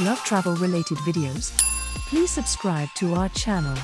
Love travel related videos? Please subscribe to our channel.